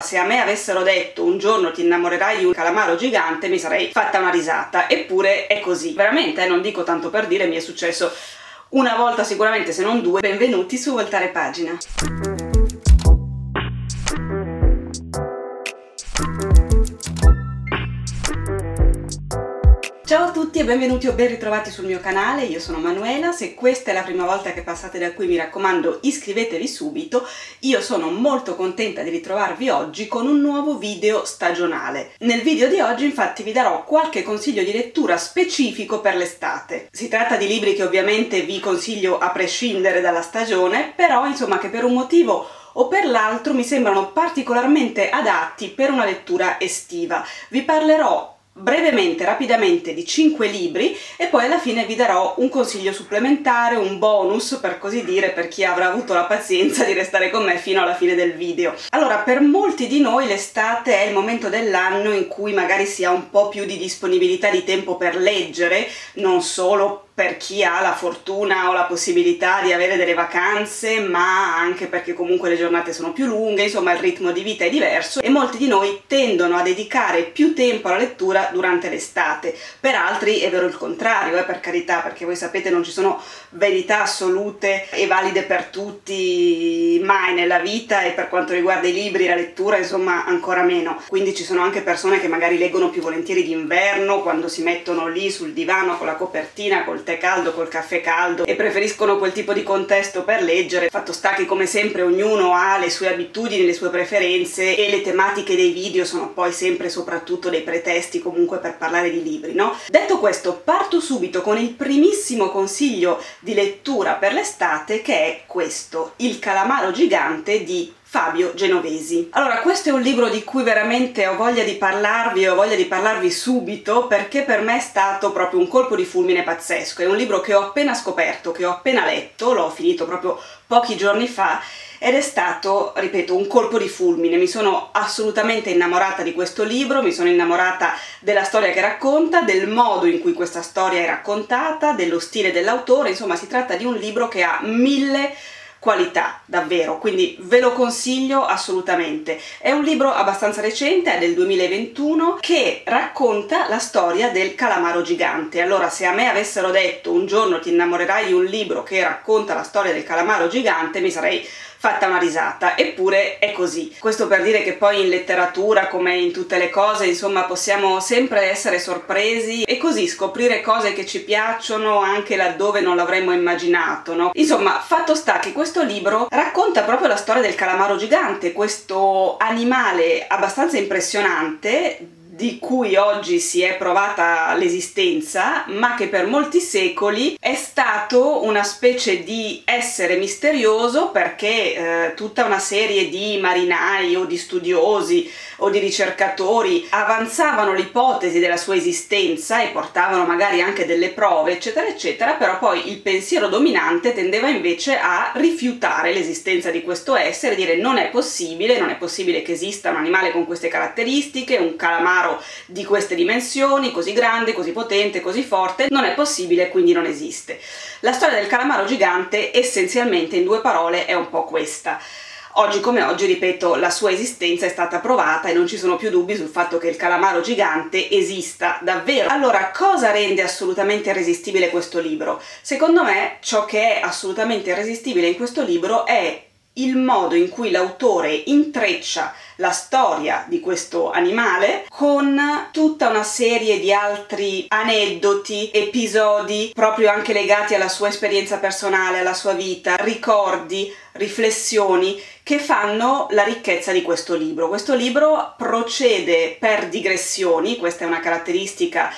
Se a me avessero detto un giorno ti innamorerai di un calamaro gigante mi sarei fatta una risata, eppure è così. Veramente, eh, non dico tanto per dire, mi è successo una volta sicuramente, se non due. Benvenuti su Voltare Pagina. Tutti e benvenuti o ben ritrovati sul mio canale, io sono Manuela, se questa è la prima volta che passate da qui mi raccomando iscrivetevi subito, io sono molto contenta di ritrovarvi oggi con un nuovo video stagionale. Nel video di oggi infatti vi darò qualche consiglio di lettura specifico per l'estate. Si tratta di libri che ovviamente vi consiglio a prescindere dalla stagione, però insomma che per un motivo o per l'altro mi sembrano particolarmente adatti per una lettura estiva. Vi parlerò brevemente, rapidamente di 5 libri e poi alla fine vi darò un consiglio supplementare, un bonus per così dire per chi avrà avuto la pazienza di restare con me fino alla fine del video. Allora, per molti di noi l'estate è il momento dell'anno in cui magari si ha un po' più di disponibilità di tempo per leggere, non solo per chi ha la fortuna o la possibilità di avere delle vacanze, ma anche perché comunque le giornate sono più lunghe, insomma il ritmo di vita è diverso e molti di noi tendono a dedicare più tempo alla lettura durante l'estate. Per altri è vero il contrario, eh, per carità, perché voi sapete non ci sono verità assolute e valide per tutti mai nella vita e per quanto riguarda i libri, la lettura, insomma ancora meno. Quindi ci sono anche persone che magari leggono più volentieri d'inverno, quando si mettono lì sul divano con la copertina, col tè caldo col caffè caldo e preferiscono quel tipo di contesto per leggere. Fatto sta che come sempre ognuno ha le sue abitudini, le sue preferenze e le tematiche dei video sono poi sempre soprattutto dei pretesti comunque per parlare di libri, no? Detto questo, parto subito con il primissimo consiglio di lettura per l'estate che è questo, Il calamaro gigante di Fabio Genovesi. Allora, questo è un libro di cui veramente ho voglia di parlarvi, ho voglia di parlarvi subito, perché per me è stato proprio un colpo di fulmine pazzesco. È un libro che ho appena scoperto, che ho appena letto, l'ho finito proprio pochi giorni fa, ed è stato, ripeto, un colpo di fulmine. Mi sono assolutamente innamorata di questo libro, mi sono innamorata della storia che racconta, del modo in cui questa storia è raccontata, dello stile dell'autore, insomma si tratta di un libro che ha mille qualità, davvero, quindi ve lo consiglio assolutamente. È un libro abbastanza recente, è del 2021, che racconta la storia del calamaro gigante. Allora, se a me avessero detto un giorno ti innamorerai di un libro che racconta la storia del calamaro gigante, mi sarei fatta una risata, eppure è così. Questo per dire che poi in letteratura, come in tutte le cose, insomma, possiamo sempre essere sorpresi e così scoprire cose che ci piacciono anche laddove non l'avremmo immaginato, no? Insomma, fatto sta che questo libro racconta proprio la storia del calamaro gigante, questo animale abbastanza impressionante di cui oggi si è provata l'esistenza, ma che per molti secoli è stato una specie di essere misterioso perché eh, tutta una serie di marinai o di studiosi o di ricercatori avanzavano l'ipotesi della sua esistenza e portavano magari anche delle prove, eccetera, eccetera, però poi il pensiero dominante tendeva invece a rifiutare l'esistenza di questo essere, dire non è possibile, non è possibile che esista un animale con queste caratteristiche, un calamaro denaro di queste dimensioni, così grande, così potente, così forte, non è possibile, quindi non esiste. La storia del calamaro gigante essenzialmente in due parole è un po' questa. Oggi come oggi, ripeto, la sua esistenza è stata provata e non ci sono più dubbi sul fatto che il calamaro gigante esista davvero. Allora, cosa rende assolutamente irresistibile questo libro? Secondo me, ciò che è assolutamente irresistibile in questo libro è il modo in cui l'autore intreccia la storia di questo animale con tutta una serie di altri aneddoti, episodi proprio anche legati alla sua esperienza personale, alla sua vita, ricordi, riflessioni che fanno la ricchezza di questo libro. Questo libro procede per digressioni, questa è una caratteristica eh,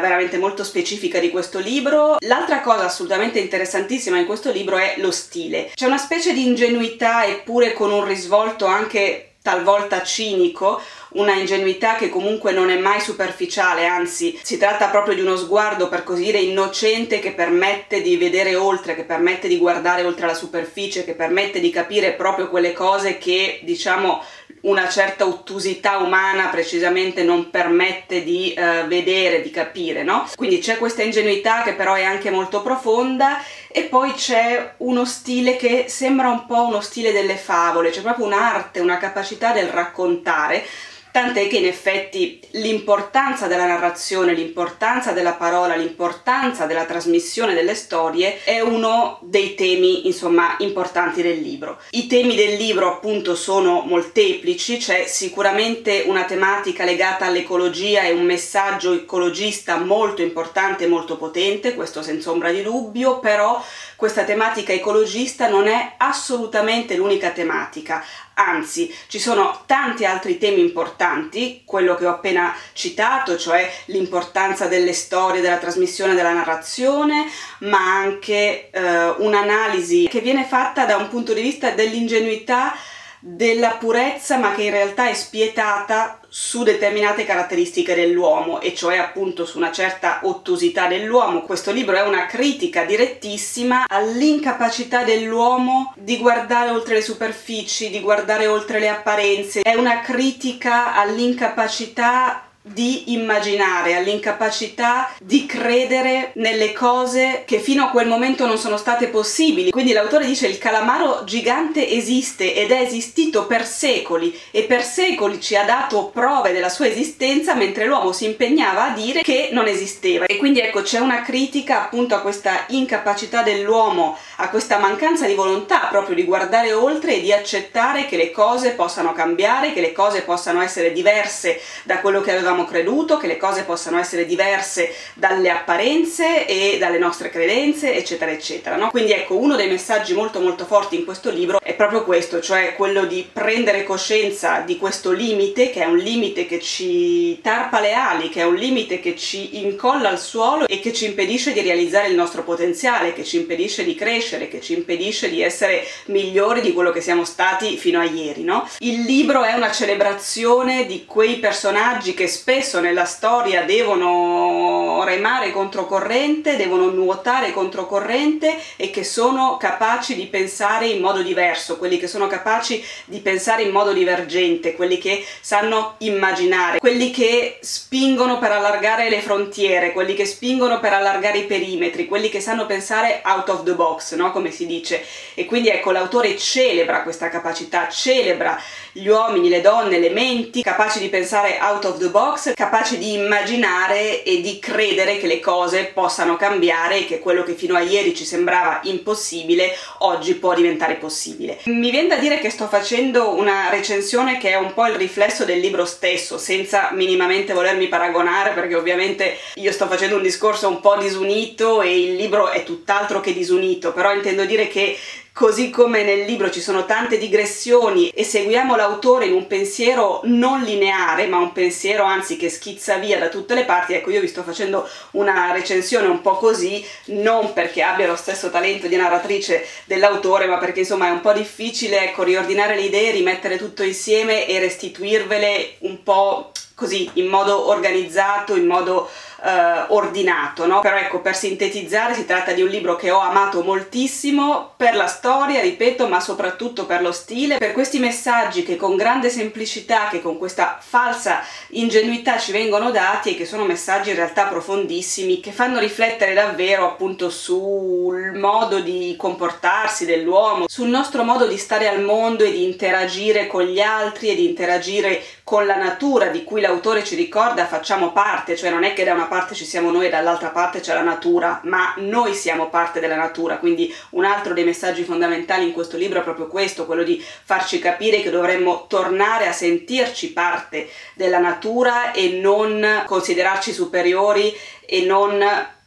veramente molto specifica di questo libro. L'altra cosa assolutamente interessantissima in questo libro è lo stile. C'è una specie di ingenuità eppure con un risvolto anche talvolta cinico, una ingenuità che comunque non è mai superficiale, anzi si tratta proprio di uno sguardo per così dire innocente che permette di vedere oltre, che permette di guardare oltre la superficie, che permette di capire proprio quelle cose che diciamo una certa ottusità umana precisamente non permette di uh, vedere, di capire, no? Quindi c'è questa ingenuità che però è anche molto profonda e poi c'è uno stile che sembra un po' uno stile delle favole, c'è proprio un'arte, una capacità del raccontare tant'è che in effetti l'importanza della narrazione, l'importanza della parola, l'importanza della trasmissione delle storie è uno dei temi insomma importanti del libro. I temi del libro appunto sono molteplici, c'è sicuramente una tematica legata all'ecologia e un messaggio ecologista molto importante e molto potente, questo senza ombra di dubbio, però questa tematica ecologista non è assolutamente l'unica tematica, anzi ci sono tanti altri temi importanti, quello che ho appena citato, cioè l'importanza delle storie, della trasmissione della narrazione, ma anche eh, un'analisi che viene fatta da un punto di vista dell'ingenuità della purezza ma che in realtà è spietata su determinate caratteristiche dell'uomo e cioè appunto su una certa ottusità dell'uomo. Questo libro è una critica direttissima all'incapacità dell'uomo di guardare oltre le superfici, di guardare oltre le apparenze, è una critica all'incapacità di immaginare, all'incapacità di credere nelle cose che fino a quel momento non sono state possibili. Quindi l'autore dice il calamaro gigante esiste ed è esistito per secoli e per secoli ci ha dato prove della sua esistenza mentre l'uomo si impegnava a dire che non esisteva. E quindi ecco c'è una critica appunto a questa incapacità dell'uomo, a questa mancanza di volontà proprio di guardare oltre e di accettare che le cose possano cambiare, che le cose possano essere diverse da quello che avevamo creduto, che le cose possano essere diverse dalle apparenze e dalle nostre credenze, eccetera, eccetera. No? Quindi ecco, uno dei messaggi molto molto forti in questo libro è proprio questo, cioè quello di prendere coscienza di questo limite, che è un limite che ci tarpa le ali, che è un limite che ci incolla al suolo e che ci impedisce di realizzare il nostro potenziale, che ci impedisce di crescere, che ci impedisce di essere migliori di quello che siamo stati fino a ieri. No? Il libro è una celebrazione di quei personaggi che spesso nella storia devono remare controcorrente, devono nuotare controcorrente e che sono capaci di pensare in modo diverso, quelli che sono capaci di pensare in modo divergente, quelli che sanno immaginare, quelli che spingono per allargare le frontiere, quelli che spingono per allargare i perimetri, quelli che sanno pensare out of the box, no? come si dice. E quindi ecco, l'autore celebra questa capacità, celebra gli uomini, le donne, le menti capaci di pensare out of the box, capaci di immaginare e di credere che le cose possano cambiare e che quello che fino a ieri ci sembrava impossibile oggi può diventare possibile. Mi viene da dire che sto facendo una recensione che è un po' il riflesso del libro stesso, senza minimamente volermi paragonare perché ovviamente io sto facendo un discorso un po' disunito e il libro è tutt'altro che disunito, però intendo dire che così come nel libro ci sono tante digressioni e seguiamo l'autore in un pensiero non lineare, ma un pensiero anzi che schizza via da tutte le parti, ecco io vi sto facendo una recensione un po' così, non perché abbia lo stesso talento di narratrice dell'autore, ma perché insomma è un po' difficile ecco, riordinare le idee, rimettere tutto insieme e restituirvele un po' così, in modo organizzato, in modo eh, ordinato, no? Però ecco, per sintetizzare, si tratta di un libro che ho amato moltissimo per la storia, ripeto, ma soprattutto per lo stile, per questi messaggi che con grande semplicità, che con questa falsa ingenuità ci vengono dati e che sono messaggi in realtà profondissimi, che fanno riflettere davvero appunto sul modo di comportarsi dell'uomo, sul nostro modo di stare al mondo e di interagire con gli altri e di interagire con la natura di cui l'autore ci ricorda facciamo parte, cioè non è che da una parte ci siamo noi e dall'altra parte c'è la natura, ma noi siamo parte della natura, quindi un altro dei messaggi fondamentali in questo libro è proprio questo, quello di farci capire che dovremmo tornare a sentirci parte della natura e non considerarci superiori e non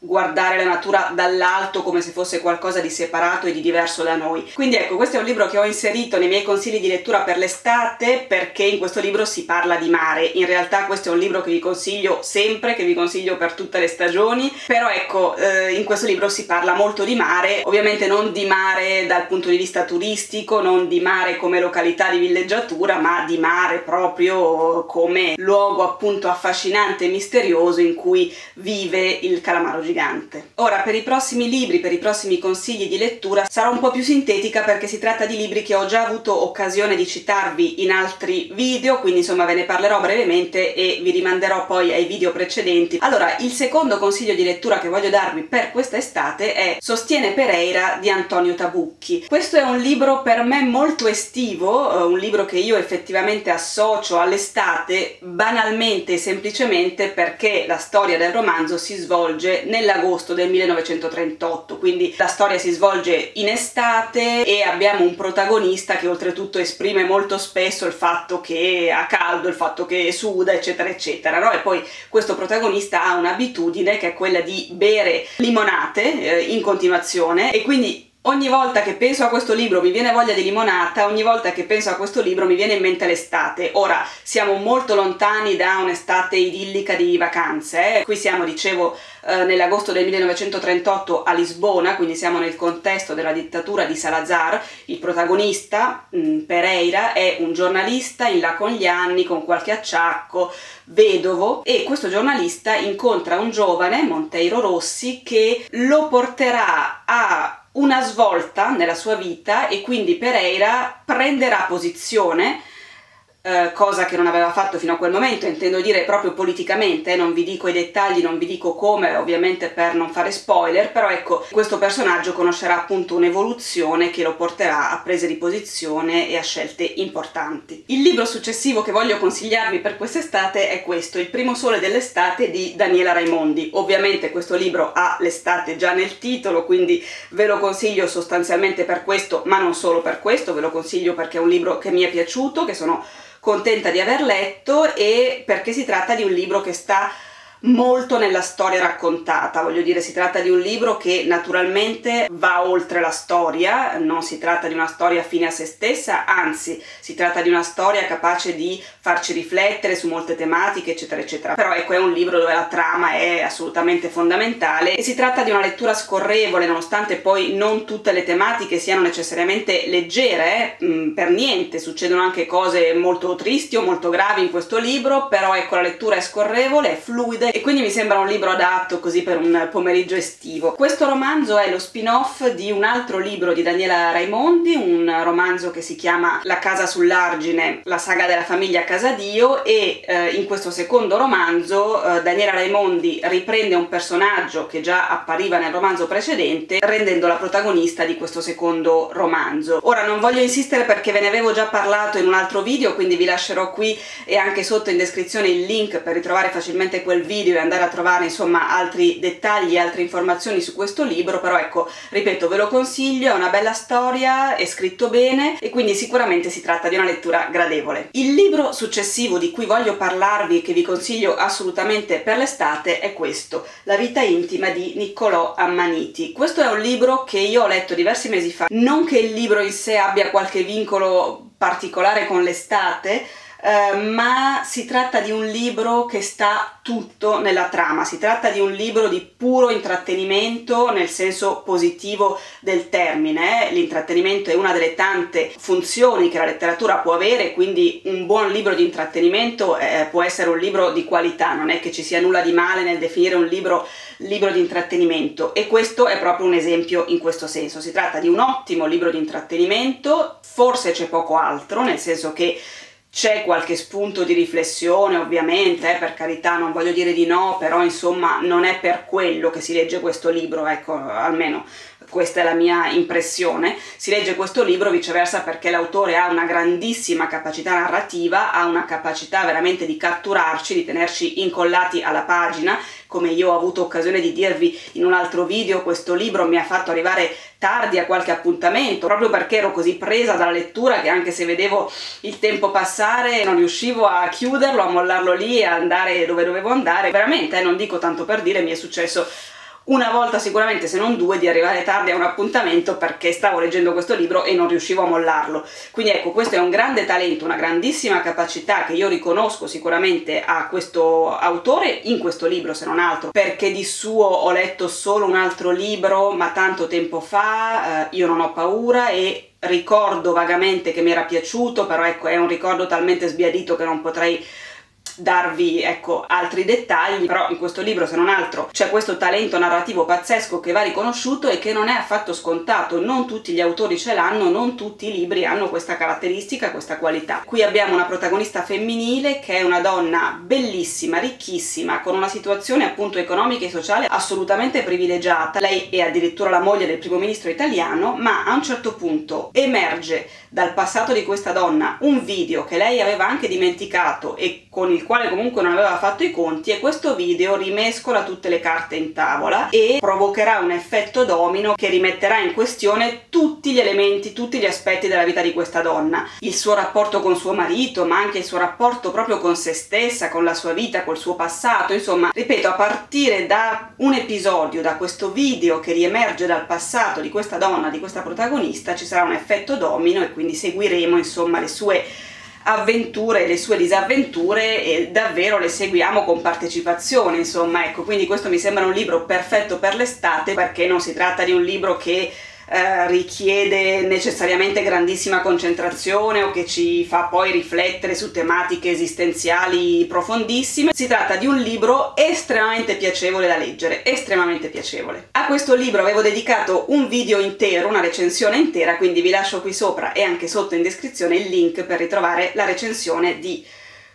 guardare la natura dall'alto come se fosse qualcosa di separato e di diverso da noi. Quindi ecco, questo è un libro che ho inserito nei miei consigli di lettura per l'estate perché in questo libro si parla di mare. In realtà questo è un libro che vi consiglio sempre, che vi consiglio per tutte le stagioni, però ecco, eh, in questo libro si parla molto di mare, ovviamente non di mare dal punto di vista turistico, non di mare come località di villeggiatura, ma di mare proprio come luogo appunto affascinante e misterioso in cui vive scrive Il calamaro gigante. Ora, per i prossimi libri, per i prossimi consigli di lettura, sarò un po' più sintetica perché si tratta di libri che ho già avuto occasione di citarvi in altri video, quindi insomma ve ne parlerò brevemente e vi rimanderò poi ai video precedenti. Allora, il secondo consiglio di lettura che voglio darvi per questa estate è Sostiene Pereira di Antonio Tabucchi. Questo è un libro per me molto estivo, eh, un libro che io effettivamente associo all'estate banalmente e semplicemente perché la storia del romanzo si svolge nell'agosto del 1938, quindi la storia si svolge in estate e abbiamo un protagonista che oltretutto esprime molto spesso il fatto che ha caldo, il fatto che suda, eccetera, eccetera, no? E poi questo protagonista ha un'abitudine che è quella di bere limonate eh, in continuazione e quindi Ogni volta che penso a questo libro mi viene voglia di limonata, ogni volta che penso a questo libro mi viene in mente l'estate. Ora, siamo molto lontani da un'estate idillica di vacanze, eh? qui siamo, dicevo, eh, nell'agosto del 1938 a Lisbona, quindi siamo nel contesto della dittatura di Salazar. Il protagonista, mh, mm, Pereira, è un giornalista in là con gli anni, con qualche acciacco, vedovo, e questo giornalista incontra un giovane, Monteiro Rossi, che lo porterà a una svolta nella sua vita e quindi Pereira prenderà posizione eh, cosa che non aveva fatto fino a quel momento, intendo dire proprio politicamente, non vi dico i dettagli, non vi dico come, ovviamente per non fare spoiler, però ecco, questo personaggio conoscerà appunto un'evoluzione che lo porterà a prese di posizione e a scelte importanti. Il libro successivo che voglio consigliarvi per quest'estate è questo, Il primo sole dell'estate di Daniela Raimondi. Ovviamente questo libro ha l'estate già nel titolo, quindi ve lo consiglio sostanzialmente per questo, ma non solo per questo, ve lo consiglio perché è un libro che mi è piaciuto, che sono contenta di aver letto e perché si tratta di un libro che sta molto nella storia raccontata, voglio dire si tratta di un libro che naturalmente va oltre la storia, non si tratta di una storia fine a se stessa, anzi si tratta di una storia capace di farci riflettere su molte tematiche eccetera eccetera, però ecco è un libro dove la trama è assolutamente fondamentale e si tratta di una lettura scorrevole nonostante poi non tutte le tematiche siano necessariamente leggere, eh? Mm, per niente, succedono anche cose molto tristi o molto gravi in questo libro, però ecco la lettura è scorrevole, è fluida e quindi mi sembra un libro adatto così per un pomeriggio estivo. Questo romanzo è lo spin-off di un altro libro di Daniela Raimondi, un romanzo che si chiama La casa sull'argine, la saga della famiglia Casadio e eh, in questo secondo romanzo eh, Daniela Raimondi riprende un personaggio che già appariva nel romanzo precedente rendendola protagonista di questo secondo romanzo. Ora non voglio insistere perché ve ne avevo già parlato in un altro video quindi vi lascerò qui e anche sotto in descrizione il link per ritrovare facilmente quel video video e andare a trovare insomma altri dettagli altre informazioni su questo libro però ecco ripeto ve lo consiglio è una bella storia è scritto bene e quindi sicuramente si tratta di una lettura gradevole. Il libro successivo di cui voglio parlarvi e che vi consiglio assolutamente per l'estate è questo La vita intima di Niccolò Ammaniti. Questo è un libro che io ho letto diversi mesi fa non che il libro in sé abbia qualche vincolo particolare con l'estate eh, ma si tratta di un libro che sta tutto nella trama, si tratta di un libro di puro intrattenimento nel senso positivo del termine, eh. l'intrattenimento è una delle tante funzioni che la letteratura può avere, quindi un buon libro di intrattenimento eh, può essere un libro di qualità, non è che ci sia nulla di male nel definire un libro libro di intrattenimento. E questo è proprio un esempio in questo senso, si tratta di un ottimo libro di intrattenimento, forse c'è poco altro, nel senso che c'è qualche spunto di riflessione ovviamente, eh, per carità non voglio dire di no, però insomma non è per quello che si legge questo libro, ecco, almeno questa è la mia impressione, si legge questo libro viceversa perché l'autore ha una grandissima capacità narrativa, ha una capacità veramente di catturarci, di tenerci incollati alla pagina, come io ho avuto occasione di dirvi in un altro video, questo libro mi ha fatto arrivare tardi a qualche appuntamento, proprio perché ero così presa dalla lettura che anche se vedevo il tempo passare non riuscivo a chiuderlo, a mollarlo lì e andare dove dovevo andare, veramente, eh, non dico tanto per dire, mi è successo una volta sicuramente se non due di arrivare tardi a un appuntamento perché stavo leggendo questo libro e non riuscivo a mollarlo. Quindi ecco questo è un grande talento una grandissima capacità che io riconosco sicuramente a questo autore in questo libro se non altro perché di suo ho letto solo un altro libro ma tanto tempo fa eh, io non ho paura e ricordo vagamente che mi era piaciuto però ecco è un ricordo talmente sbiadito che non potrei darvi ecco altri dettagli però in questo libro se non altro c'è questo talento narrativo pazzesco che va riconosciuto e che non è affatto scontato. Non tutti gli autori ce l'hanno non tutti i libri hanno questa caratteristica questa qualità. Qui abbiamo una protagonista femminile che è una donna bellissima ricchissima con una situazione appunto economica e sociale assolutamente privilegiata. Lei è addirittura la moglie del primo ministro italiano ma a un certo punto emerge dal passato di questa donna un video che lei aveva anche dimenticato e con il quale comunque non aveva fatto i conti e questo video rimescola tutte le carte in tavola e provocherà un effetto domino che rimetterà in questione tutti gli elementi, tutti gli aspetti della vita di questa donna, il suo rapporto con suo marito, ma anche il suo rapporto proprio con se stessa, con la sua vita, col suo passato, insomma, ripeto, a partire da un episodio, da questo video che riemerge dal passato di questa donna, di questa protagonista, ci sarà un effetto domino e quindi seguiremo insomma le sue avventure e le sue disavventure e davvero le seguiamo con partecipazione insomma ecco. Quindi questo mi sembra un libro perfetto per l'estate perché non si tratta di un libro che eh, richiede necessariamente grandissima concentrazione o che ci fa poi riflettere su tematiche esistenziali profondissime. Si tratta di un libro estremamente piacevole da leggere, estremamente piacevole. A questo libro avevo dedicato un video intero, una recensione intera, quindi vi lascio qui sopra e anche sotto in descrizione il link per ritrovare la recensione di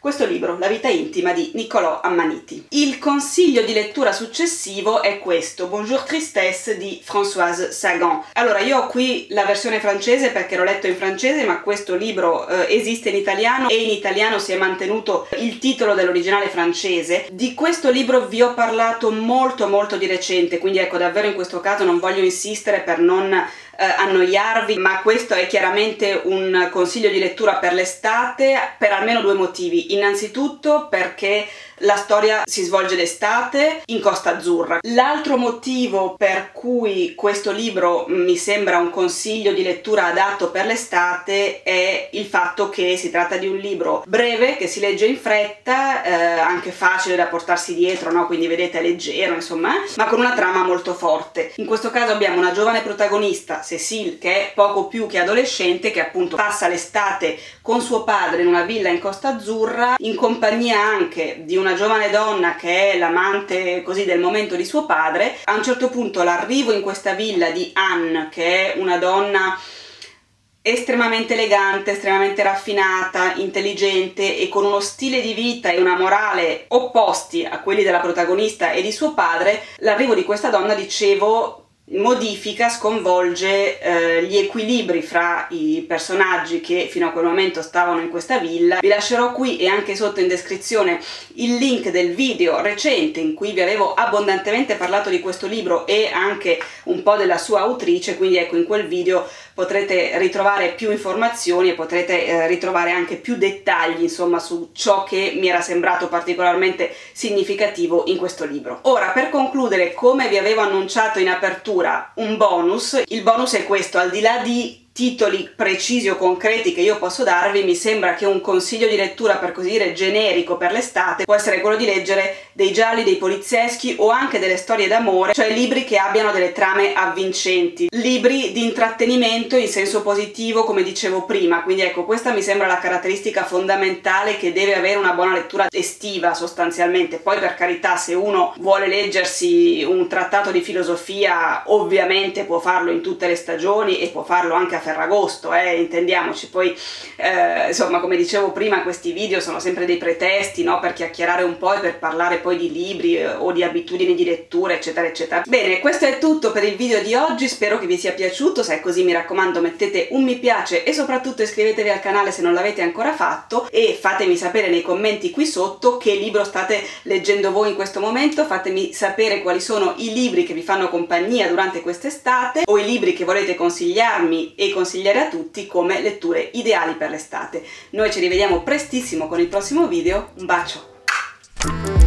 questo libro, La vita intima di Niccolò Ammaniti. Il consiglio di lettura successivo è questo, Bonjour Tristesse di Françoise Sagan. Allora, io ho qui la versione francese perché l'ho letto in francese, ma questo libro eh, esiste in italiano e in italiano si è mantenuto il titolo dell'originale francese. Di questo libro vi ho parlato molto molto di recente, quindi ecco, davvero in questo caso non voglio insistere per non eh, annoiarvi, ma questo è chiaramente un consiglio di lettura per l'estate per almeno due motivi. Innanzitutto perché la storia si svolge d'estate in Costa Azzurra. L'altro motivo per cui questo libro mi sembra un consiglio di lettura adatto per l'estate è il fatto che si tratta di un libro breve che si legge in fretta, eh, anche facile da portarsi dietro, no? quindi vedete è leggero, insomma, ma con una trama molto forte. In questo caso abbiamo una giovane protagonista, Cecile, che è poco più che adolescente, che appunto passa l'estate con suo padre in una villa in Costa Azzurra, in compagnia anche di una giovane donna che è l'amante così del momento di suo padre, a un certo punto l'arrivo in questa villa di Anne, che è una donna estremamente elegante, estremamente raffinata, intelligente e con uno stile di vita e una morale opposti a quelli della protagonista e di suo padre, l'arrivo di questa donna, dicevo, modifica, sconvolge eh, gli equilibri fra i personaggi che fino a quel momento stavano in questa villa. Vi lascerò qui e anche sotto in descrizione il link del video recente in cui vi avevo abbondantemente parlato di questo libro e anche un po' della sua autrice, quindi ecco in quel video potrete ritrovare più informazioni e potrete eh, ritrovare anche più dettagli insomma su ciò che mi era sembrato particolarmente significativo in questo libro. Ora per concludere come vi avevo annunciato in apertura un bonus, il bonus è questo al di là di titoli precisi o concreti che io posso darvi, mi sembra che un consiglio di lettura per così dire generico per l'estate può essere quello di leggere dei gialli, dei polizieschi o anche delle storie d'amore, cioè libri che abbiano delle trame avvincenti, libri di intrattenimento in senso positivo come dicevo prima, quindi ecco questa mi sembra la caratteristica fondamentale che deve avere una buona lettura estiva sostanzialmente, poi per carità se uno vuole leggersi un trattato di filosofia ovviamente può farlo in tutte le stagioni e può farlo anche a Ferragosto, eh, intendiamoci, poi eh, insomma come dicevo prima questi video sono sempre dei pretesti no? per chiacchierare un po' e per parlare poi di libri eh, o di abitudini di lettura eccetera eccetera. Bene questo è tutto per il video di oggi, spero che vi sia piaciuto, se è così mi raccomando mettete un mi piace e soprattutto iscrivetevi al canale se non l'avete ancora fatto e fatemi sapere nei commenti qui sotto che libro state leggendo voi in questo momento, fatemi sapere quali sono i libri che vi fanno compagnia durante quest'estate o i libri che volete consigliarmi e consigliare a tutti come letture ideali per l'estate. Noi ci rivediamo prestissimo con il prossimo video, un bacio!